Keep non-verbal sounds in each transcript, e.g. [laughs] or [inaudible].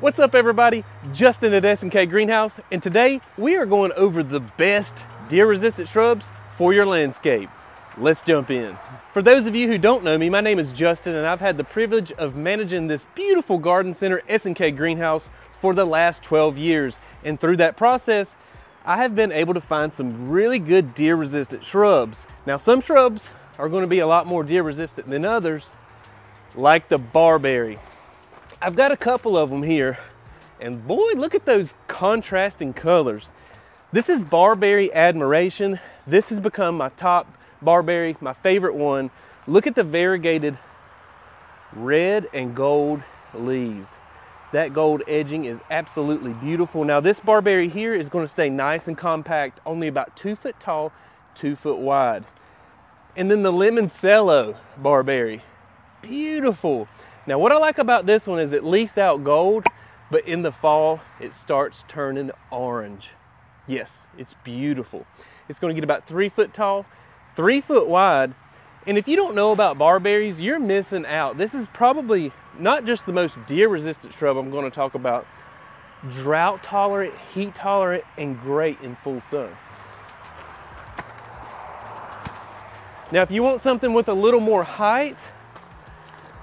What's up everybody? Justin at S&K Greenhouse and today we are going over the best deer resistant shrubs for your landscape. Let's jump in. For those of you who don't know me, my name is Justin and I've had the privilege of managing this beautiful garden center S&K Greenhouse for the last 12 years and through that process I have been able to find some really good deer resistant shrubs. Now some shrubs are going to be a lot more deer resistant than others like the barberry. I've got a couple of them here, and boy, look at those contrasting colors. This is Barberry Admiration. This has become my top barberry, my favorite one. Look at the variegated red and gold leaves. That gold edging is absolutely beautiful. Now this barberry here is gonna stay nice and compact, only about two foot tall, two foot wide. And then the Limoncello barberry, beautiful. Now what I like about this one is it leaves out gold, but in the fall it starts turning orange. Yes, it's beautiful. It's gonna get about three foot tall, three foot wide. And if you don't know about barberries, you're missing out. This is probably not just the most deer resistant shrub I'm gonna talk about, drought tolerant, heat tolerant, and great in full sun. Now, if you want something with a little more height,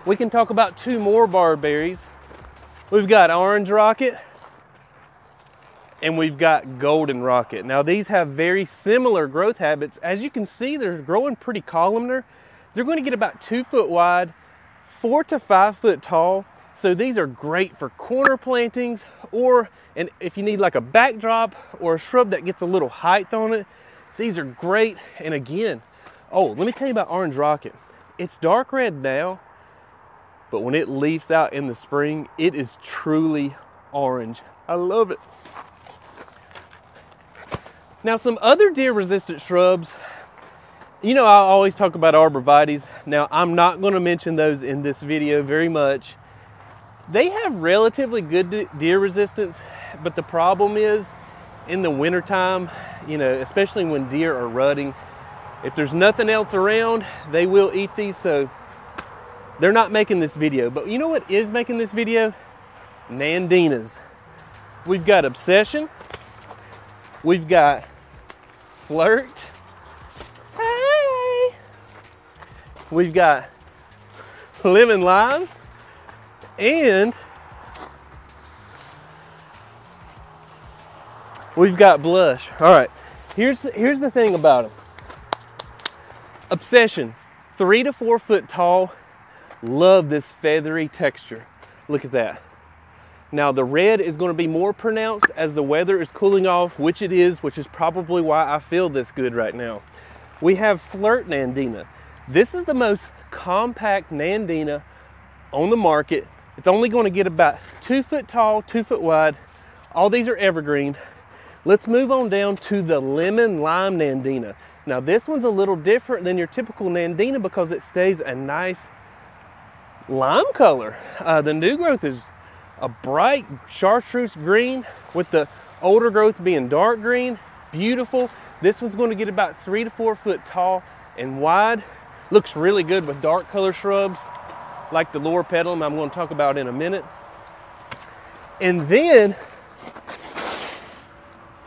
we can talk about two more barberries. We've got Orange Rocket and we've got Golden Rocket. Now these have very similar growth habits. As you can see, they're growing pretty columnar. They're going to get about two foot wide, four to five foot tall. So these are great for corner plantings or and if you need like a backdrop or a shrub that gets a little height on it, these are great. And again, oh, let me tell you about Orange Rocket. It's dark red now, but when it leaves out in the spring, it is truly orange. I love it. Now, some other deer resistant shrubs, you know, I always talk about arborvitaes. Now, I'm not going to mention those in this video very much. They have relatively good deer resistance, but the problem is in the wintertime, you know, especially when deer are rutting, if there's nothing else around, they will eat these. So they're not making this video, but you know what is making this video? Nandinas. We've got Obsession. We've got Flirt. Hey! We've got Lemon Lime. And we've got Blush. All right, here's the, here's the thing about them. Obsession, three to four foot tall, Love this feathery texture. Look at that. Now the red is going to be more pronounced as the weather is cooling off, which it is, which is probably why I feel this good right now. We have Flirt Nandina. This is the most compact Nandina on the market. It's only going to get about two foot tall, two foot wide. All these are evergreen. Let's move on down to the Lemon Lime Nandina. Now this one's a little different than your typical Nandina because it stays a nice lime color. Uh, the new growth is a bright chartreuse green with the older growth being dark green. Beautiful. This one's going to get about three to four foot tall and wide. Looks really good with dark color shrubs like the loropetalum I'm going to talk about in a minute. And then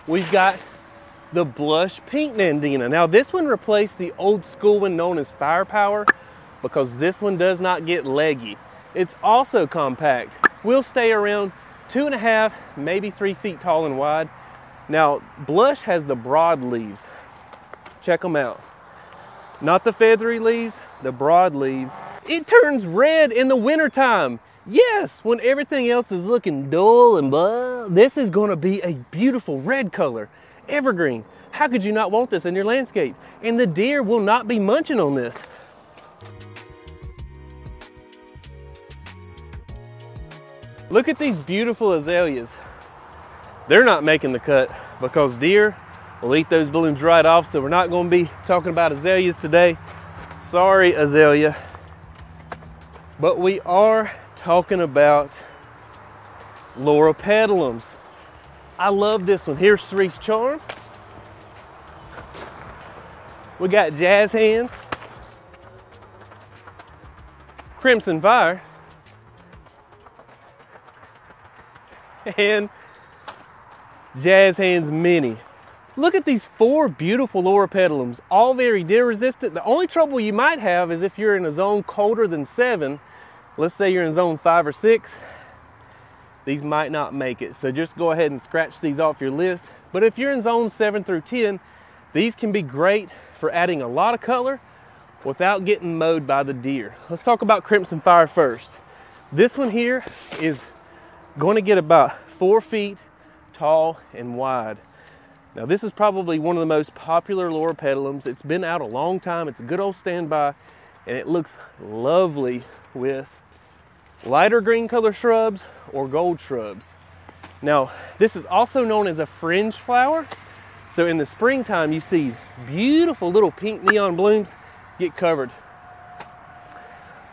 we've got the blush pink Nandina. Now this one replaced the old school one known as Firepower because this one does not get leggy. It's also compact. We'll stay around two and a half, maybe three feet tall and wide. Now, Blush has the broad leaves. Check them out. Not the feathery leaves, the broad leaves. It turns red in the wintertime. Yes, when everything else is looking dull and blah, this is gonna be a beautiful red color, evergreen. How could you not want this in your landscape? And the deer will not be munching on this. Look at these beautiful azaleas. They're not making the cut because deer will eat those blooms right off. So we're not going to be talking about azaleas today. Sorry, azalea. But we are talking about loropetalums. I love this one. Here's Cerise Charm. We got Jazz Hands. Crimson Fire. And Jazz Hands Mini. Look at these four beautiful loropetalums, all very deer resistant. The only trouble you might have is if you're in a zone colder than seven, let's say you're in zone five or six, these might not make it. So just go ahead and scratch these off your list. But if you're in zone seven through 10, these can be great for adding a lot of color without getting mowed by the deer. Let's talk about Crimson Fire first. This one here is going to get about four feet tall and wide. Now this is probably one of the most popular loropetalums. It's been out a long time. It's a good old standby and it looks lovely with lighter green color shrubs or gold shrubs. Now this is also known as a fringe flower. So in the springtime you see beautiful little pink neon blooms get covered.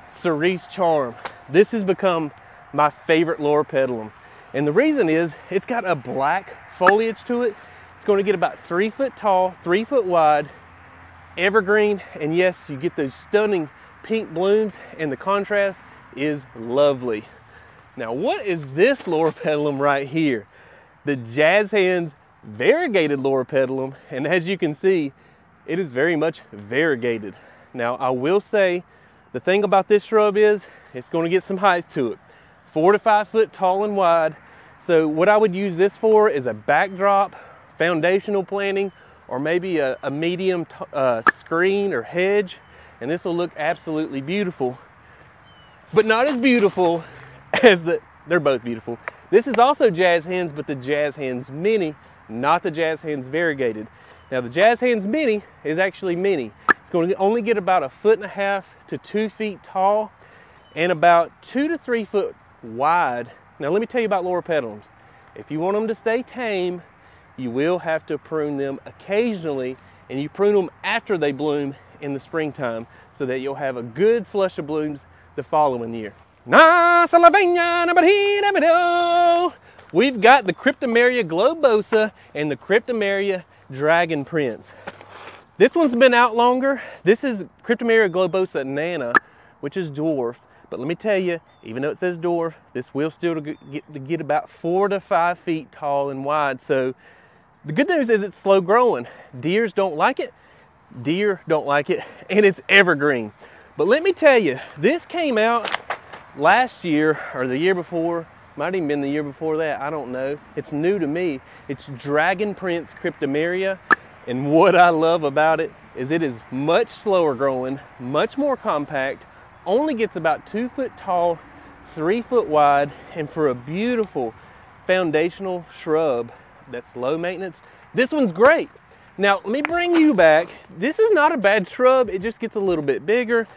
Cerise Charm. This has become my favorite loropetalum. And the reason is it's got a black foliage to it. It's going to get about three foot tall, three foot wide, evergreen. And yes, you get those stunning pink blooms and the contrast is lovely. Now, what is this loropetalum right here? The Jazz Hands variegated loropetalum. And as you can see, it is very much variegated. Now, I will say the thing about this shrub is it's going to get some height to it. Four to five foot tall and wide. So what I would use this for is a backdrop, foundational planting, or maybe a, a medium uh, screen or hedge. And this will look absolutely beautiful, but not as beautiful [laughs] as the, they're both beautiful. This is also Jazz Hands, but the Jazz Hands Mini, not the Jazz Hands Variegated. Now the Jazz Hands Mini is actually mini. It's going to only get about a foot and a half to two feet tall and about two to three foot wide. Now let me tell you about loropetalums. If you want them to stay tame, you will have to prune them occasionally and you prune them after they bloom in the springtime so that you'll have a good flush of blooms the following year. We've got the Cryptomeria globosa and the Cryptomeria dragon prince. This one's been out longer. This is Cryptomeria globosa nana, which is dwarf. But let me tell you, even though it says dwarf, this will still get, to get about four to five feet tall and wide. So the good news is it's slow growing. Deers don't like it. Deer don't like it. [laughs] And it's evergreen. But let me tell you, this came out last year or the year before. Might even been the year before that. I don't know. It's new to me. It's Dragon Prince Cryptomeria. And what I love about it is it is much slower growing, much more compact, only gets about two foot tall, three foot wide, and for a beautiful foundational shrub that's low maintenance, this one's great. Now, let me bring you back. This is not a bad shrub, it just gets a little bit bigger.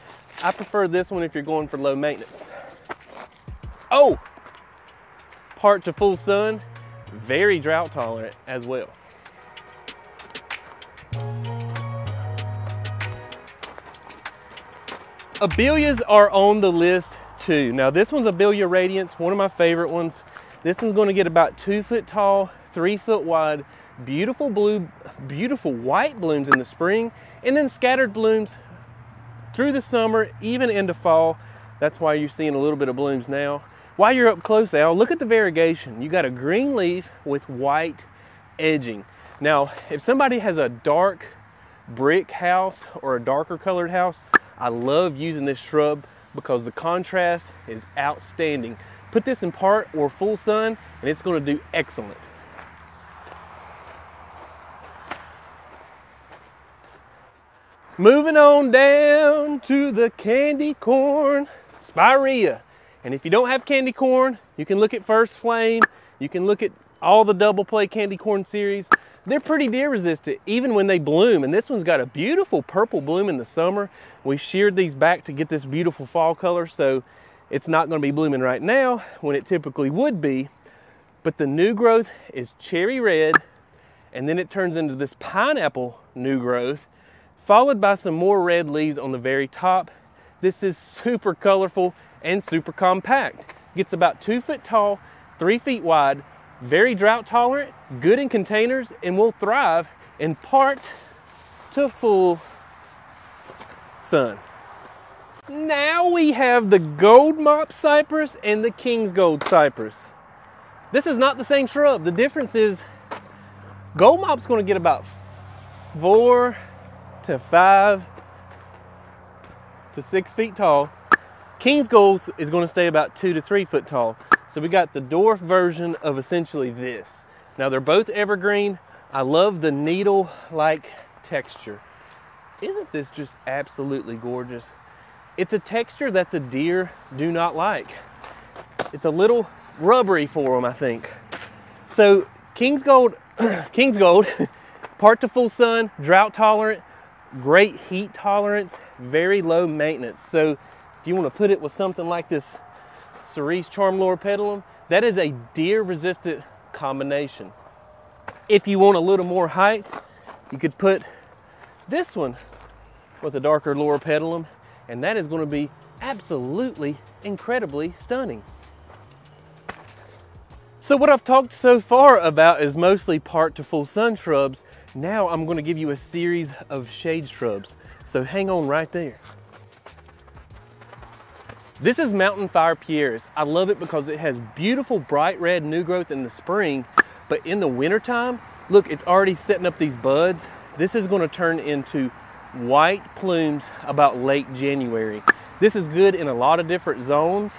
I prefer this one if you're going for low maintenance. Oh, part to full sun, very drought tolerant as well. Abelias are on the list too. Now this one's Abelia Radiance, one of my favorite ones. This one's gonna get about two foot tall, three foot wide, beautiful blue, beautiful white blooms in the spring, and then scattered blooms through the summer, even into fall. That's why you're seeing a little bit of blooms now. While you're up close, Al, look at the variegation. You got a green leaf with white edging. Now, if somebody has a dark brick house or a darker colored house, I love using this shrub because the contrast is outstanding. Put this in part or full sun and it's gonna do excellent. Moving on down to the candy corn spirea. And if you don't have candy corn, you can look at First Flame. You can look at all the double play candy corn series they're pretty deer resistant even when they bloom. And this one's got a beautiful purple bloom in the summer. We sheared these back to get this beautiful fall color. So it's not gonna be blooming right now when it typically would be. But the new growth is cherry red and then it turns into this pineapple new growth followed by some more red leaves on the very top. This is super colorful and super compact. Gets about two foot tall, three feet wide, very drought tolerant, good in containers, and will thrive in part to full sun. Now we have the gold mop cypress and the king's gold cypress. This is not the same shrub. The difference is Gold Mop's gonna get about four to five to six feet tall. King's Gold is gonna stay about two to three foot tall. So we got the dwarf version of essentially this. Now they're both evergreen. I love the needle-like texture. Isn't this just absolutely gorgeous? It's a texture that the deer do not like. It's a little rubbery for them, I think. So King's Gold, [clears throat] King's Gold, [laughs] part to full sun, drought tolerant, great heat tolerance, very low maintenance. So if you want to put it with something like this Cerise Charm Loropetalum, that is a deer resistant combination. If you want a little more height, you could put this one with a darker lower Loropetalum, and that is going to be absolutely incredibly stunning. So what I've talked so far about is mostly part to full sun shrubs. Now I'm going to give you a series of shade shrubs. So hang on right there. This is Mountain Fire Pieris. I love it because it has beautiful bright red new growth in the spring, but in the wintertime, look, it's already setting up these buds. This is gonna turn into white plumes about late January. This is good in a lot of different zones.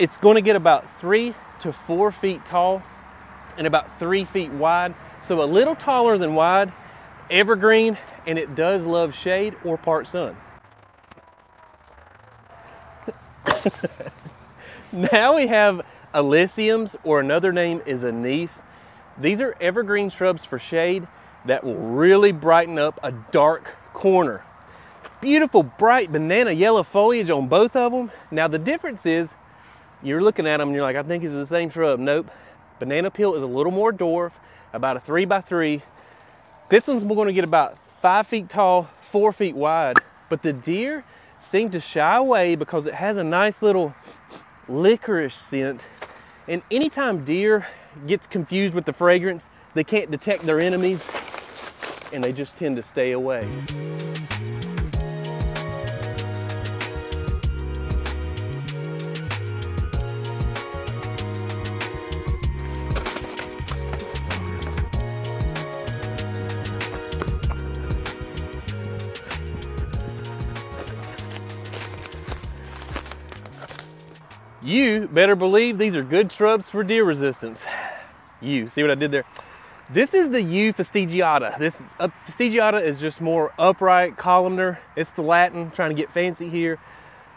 It's gonna get about three to four feet tall and about three feet wide. So a little taller than wide, evergreen, and it does love shade or part sun. [laughs] now we have Illiciums, or another name is anise. These are evergreen shrubs for shade that will really brighten up a dark corner. Beautiful bright banana yellow foliage on both of them. Now the difference is you're looking at them and you're like, I think it's the same shrub. Nope. Banana peel is a little more dwarf, about a three by three. This one's going to get about five feet tall, four feet wide. But the deer seem to shy away because it has a nice little licorice scent. And anytime deer gets confused with the fragrance, they can't detect their enemies and they just tend to stay away. You better believe these are good shrubs for deer resistance. You, see what I did there? This is the Yew fastigiata. This uh, fastigiata is just more upright, columnar. It's the Latin, trying to get fancy here.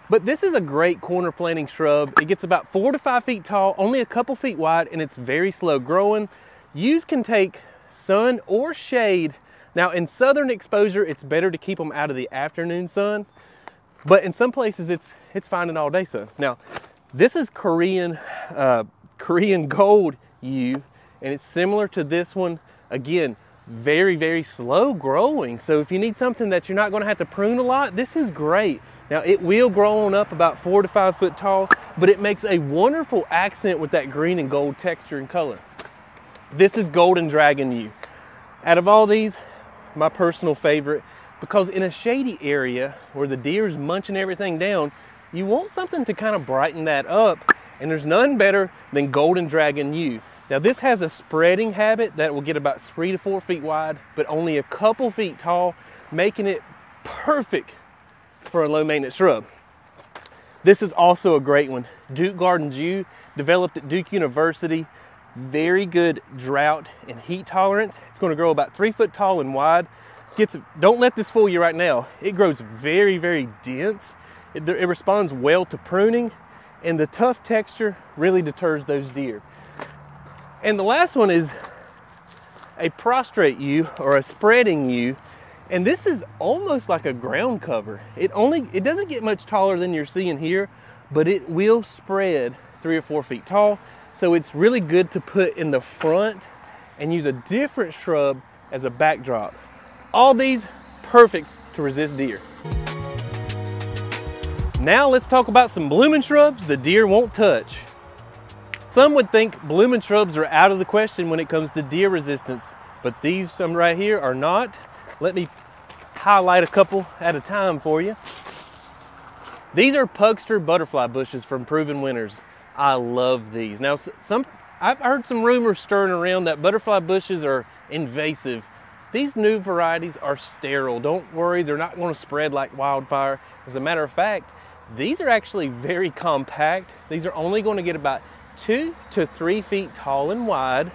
But this is a great corner planting shrub. It gets about four to five feet tall, only a couple feet wide, and it's very slow growing. Yews can take sun or shade. Now in southern exposure, it's better to keep them out of the afternoon sun. But in some places, it's, it's fine in all day sun. Now, this is Korean, uh, Korean gold yew, and it's similar to this one. Again, very, very slow growing. So if you need something that you're not gonna have to prune a lot, this is great. Now it will grow on up about four to five foot tall, but it makes a wonderful accent with that green and gold texture and color. This is Golden Dragon Yew. Out of all these, my personal favorite, because in a shady area where the deer's munching everything down, you want something to kind of brighten that up. And there's none better than Golden Dragon Yew. Now this has a spreading habit that will get about three to four feet wide, but only a couple feet tall, making it perfect for a low maintenance shrub. This is also a great one. Duke Gardens Yew, developed at Duke University. Very good drought and heat tolerance. It's gonna grow about three foot tall and wide. Gets, don't let this fool you right now. It grows very, very dense it, it responds well to pruning, and the tough texture really deters those deer. And the last one is a prostrate yew or a spreading yew. And this is almost like a ground cover. It only it doesn't get much taller than you're seeing here, but it will spread three or four feet tall. So it's really good to put in the front and use a different shrub as a backdrop. All these perfect to resist deer. Now let's talk about some blooming shrubs the deer won't touch. Some would think blooming shrubs are out of the question when it comes to deer resistance, but these some right here are not. Let me highlight a couple at a time for you. These are Pugster butterfly bushes from Proven Winners. I love these. Now, some I've heard some rumors stirring around that butterfly bushes are invasive. These new varieties are sterile. Don't worry, they're not going to spread like wildfire. As a matter of fact, these are actually very compact. These are only going to get about two to three feet tall and wide.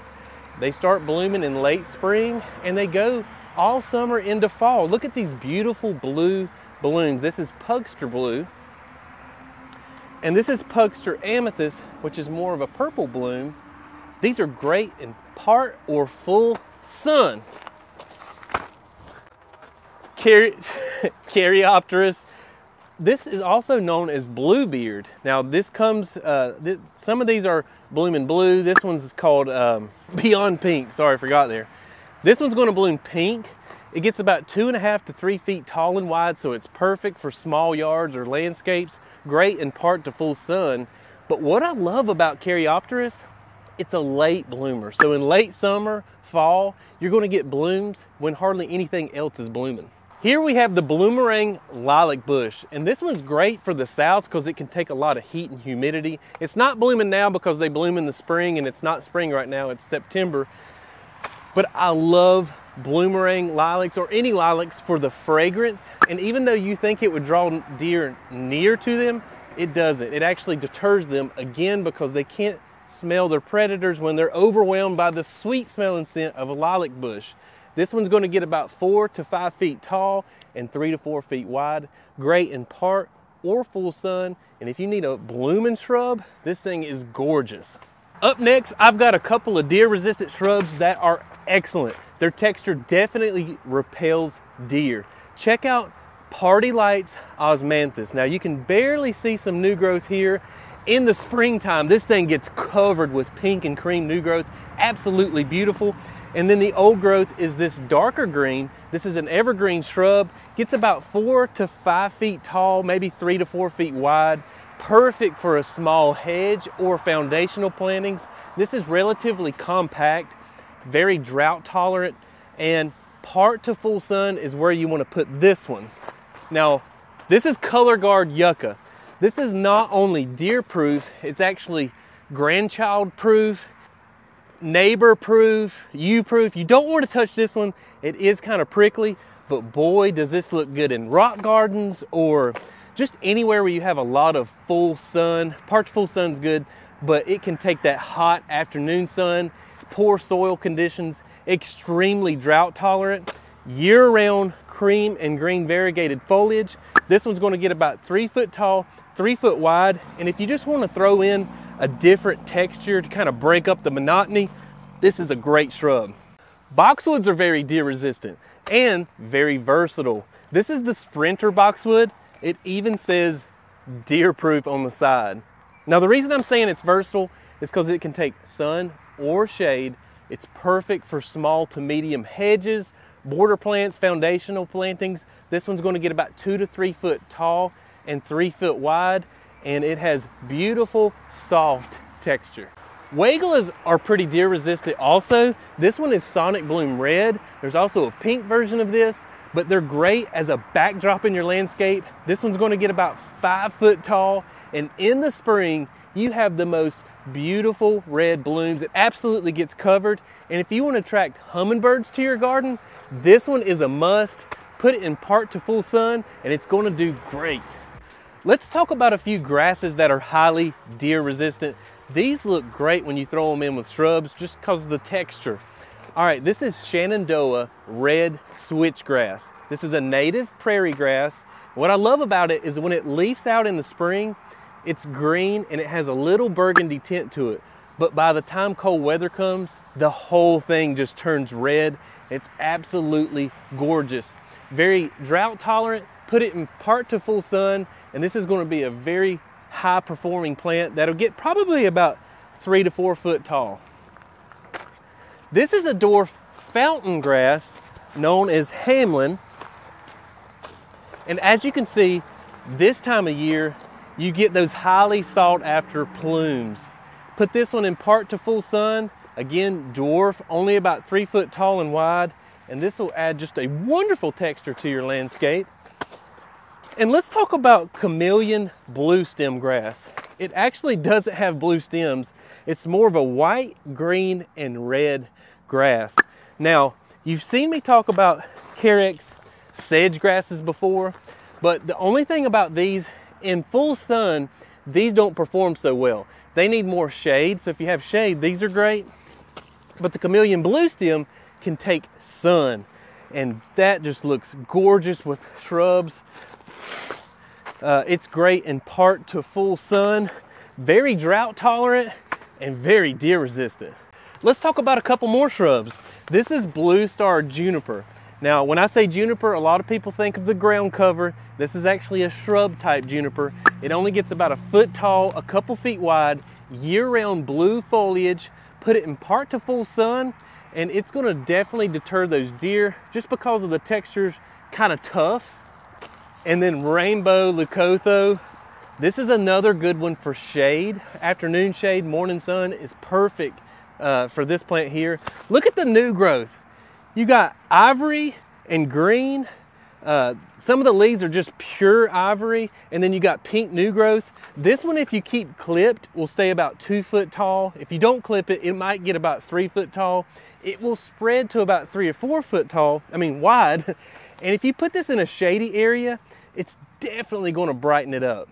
They start blooming in late spring and they go all summer into fall. Look at these beautiful blue balloons. This is Pugster blue. And this is Pugster amethyst, which is more of a purple bloom. These are great in part or full sun. Cari- [laughs] Caryopteris. This is also known as bluebeard. Now, this comes, uh, th- some of these are blooming blue. This one's called um, [laughs] Beyond Pink. Sorry, I forgot there. This one's going to bloom pink. It gets about two and a half to three feet tall and wide, so it's perfect for small yards or landscapes. Great in part to full sun. But what I love about Caryopteris, it's a late bloomer. So in late summer, fall, you're going to get blooms when hardly anything else is blooming. Here we have the Bloomerang lilac bush, and this one's great for the south because it can take a lot of heat and humidity. It's not blooming now because they bloom in the spring, and it's not spring right now, it's September. But I love Bloomerang lilacs or any lilacs for the fragrance. And even though you think it would draw deer near to them, it doesn't. It actually deters them again because they can't smell their predators when they're overwhelmed by the sweet smelling scent of a lilac bush. This one's going to get about four to five feet tall and three to four feet wide. Great in part or full sun. And if you need a blooming shrub, this thing is gorgeous. Up next, I've got a couple of deer resistant shrubs that are excellent. Their texture definitely repels deer. Check out Party Lights Osmanthus. Now you can barely see some new growth here. In the springtime, this thing gets covered with pink and cream new growth. Absolutely beautiful. And then the old growth is this darker green. This is an evergreen shrub. Gets about four to five feet tall, maybe three to four feet wide. Perfect for a small hedge or foundational plantings. This is relatively compact, very drought tolerant, and part to full sun is where you want to put this one. Now, this is color guard yucca. This is not only deer proof, it's actually grandchild proof neighbor proof, you proof. You don't want to touch this one. It is kind of prickly, but boy, does this look good in rock gardens or just anywhere where you have a lot of full sun. Part full sun's good, but it can take that hot afternoon sun, poor soil conditions, extremely drought tolerant, year round cream and green variegated foliage. This one's going to get about three foot tall, three foot wide. And if you just want to throw in a different texture to kind of break up the monotony, this is a great shrub. Boxwoods are very deer resistant and very versatile. This is the Sprinter boxwood. It even says deer proof on the side. Now the reason I'm saying it's versatile is because it can take sun or shade. It's perfect for small to medium hedges, border plants, foundational plantings. This one's going to get about two to three foot tall and three foot wide and it has beautiful soft texture. Weigelas are pretty deer resistant also. This one is Sonic Bloom Red. There's also a pink version of this, but they're great as a backdrop in your landscape. This one's gonna get about five foot tall, and in the spring, you have the most beautiful red blooms. It absolutely gets covered. And if you want to attract hummingbirds to your garden, this one is a must. Put it in part to full sun, and it's gonna do great. Let's talk about a few grasses that are highly deer resistant. These look great when you throw them in with shrubs just because of the texture. All right, this is Shenandoah red switchgrass. This is a native prairie grass. What I love about it is when it leaves out in the spring, it's green and it has a little burgundy tint to it. But by the time cold weather comes, the whole thing just turns red. It's absolutely gorgeous. Very drought tolerant, put it in part to full sun, and this is going to be a very high performing plant that'll get probably about three to four foot tall. This is a dwarf fountain grass known as Hameln. And as you can see, this time of year, you get those highly sought after plumes. Put this one in part to full sun. Again, dwarf, only about three foot tall and wide. And this will add just a wonderful texture to your landscape. And let's talk about chameleon blue stem grass. it actually doesn't have blue stems. It's more of a white, green, and red grass. Now, you've seen me talk about Carex sedge grasses before, but the only thing about these, in full sun, these don't perform so well. They need more shade, so if you have shade, these are great. But the chameleon blue stem can take sun, and that just looks gorgeous with shrubs. Uh, it's great in part to full sun, very drought tolerant, and very deer resistant. Let's talk about a couple more shrubs. This is Blue Star Juniper. Now, when I say juniper, a lot of people think of the ground cover. This is actually a shrub type juniper. It only gets about a foot tall, a couple feet wide, year round blue foliage. Put it in part to full sun, and it's gonna definitely deter those deer just because of the texture's kind of tough. And then Rainbow Leucothoe. This is another good one for shade. Afternoon shade, morning sun is perfect uh, for this plant here. Look at the new growth. You got ivory and green. Uh, some of the leaves are just pure ivory, and then you got pink new growth. This one, if you keep clipped, will stay about two foot tall. If you don't clip it, it might get about three foot tall. It will spread to about three or four foot tall, I mean wide. [laughs] And if you put this in a shady area, it's definitely gonna brighten it up.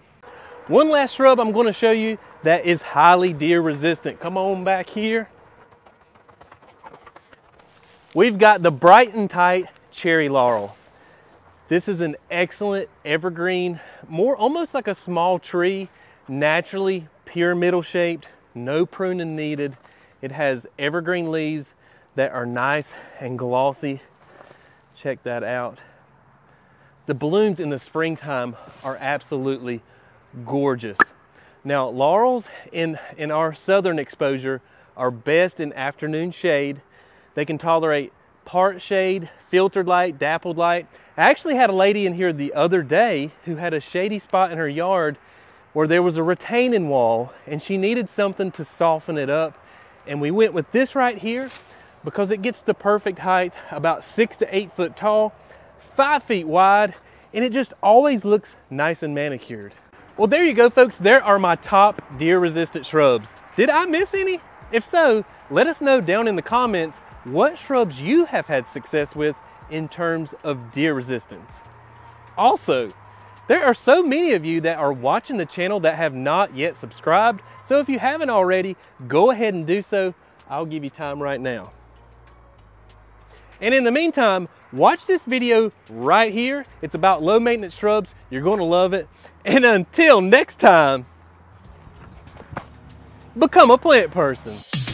One last shrub I'm gonna show you that is highly deer resistant. Come on back here. We've got the bright and tight cherry laurel. This is an excellent evergreen, more almost like a small tree, naturally pyramidal shaped, no pruning needed. It has evergreen leaves that are nice and glossy. Check that out. The blooms in the springtime are absolutely gorgeous. Now, laurels in, in our southern exposure are best in afternoon shade they can tolerate part shade, filtered light, dappled light. I actually had a lady in here the other day who had a shady spot in her yard where there was a retaining wall and she needed something to soften it up. And we went with this right here because it gets the perfect height, about six to eight foot tall, five feet wide, and it just always looks nice and manicured. Well, there you go, folks. There are my top deer resistant shrubs. Did I miss any? If so, let us know down in the comments what shrubs you have had success with in terms of deer resistance. Also, there are so many of you that are watching the channel that have not yet subscribed. So if you haven't already, go ahead and do so. I'll give you time right now. And in the meantime, watch this video right here. It's about low maintenance shrubs. You're going to love it. And until next time, become a plant person.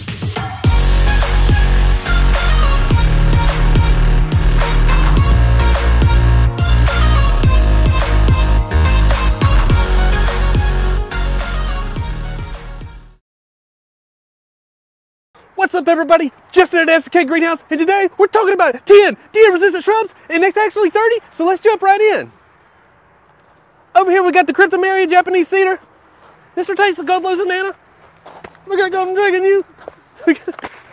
What's up everybody? Justin at SK Greenhouse and today we're talking about 10 deer resistant shrubs and next actually 30 so let's jump right in. Over here we got the Cryptomeria Japanese cedar. Mr. Taste the Godlow's banana. Look at Golden Dragon Yew. [laughs]